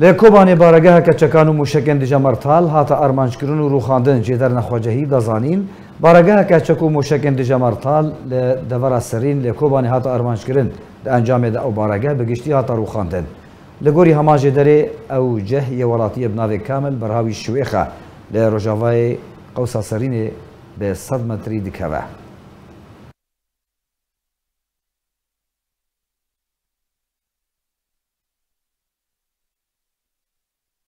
لکوبانی بارگه که چکانو موشکن دیجا مرتال هاتا ارمانشکرون و روخاندن جی در نخواجهی دازانین بارگه که چکو موشکن دیجا مرتال دورا سرین لکوبانی هاتا ارمانشکرون در انجام دا او بارگه بگشتی هاتا روخاندن لگوری هما جی داره او جهی ولاتی ابناوی کامل برهاوی شویخه لرجاوای قوسا سرین به صد متری دکوه